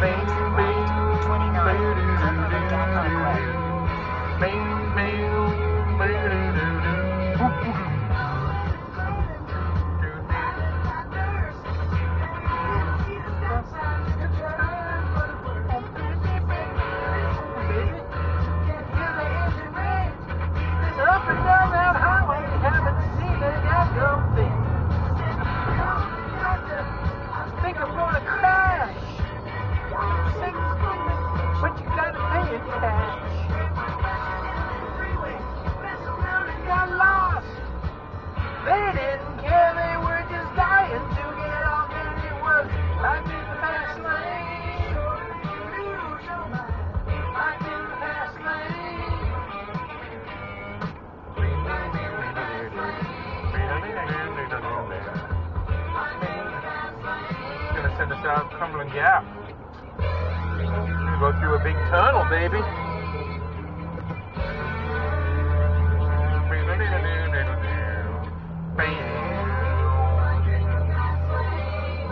things South Cumberland Gap. Gonna go through a big tunnel, baby.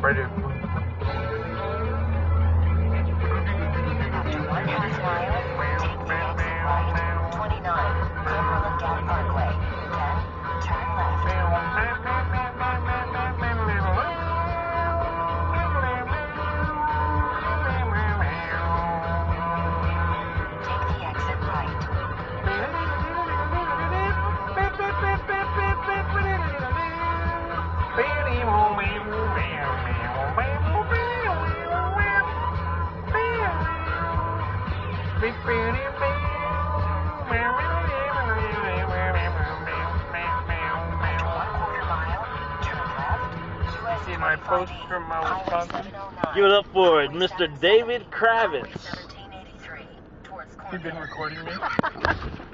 Right in. After See my post 45 from Highway Wisconsin? 709. Give it up for it, Mr. David Kravetz. 1783 towards You've been recording me?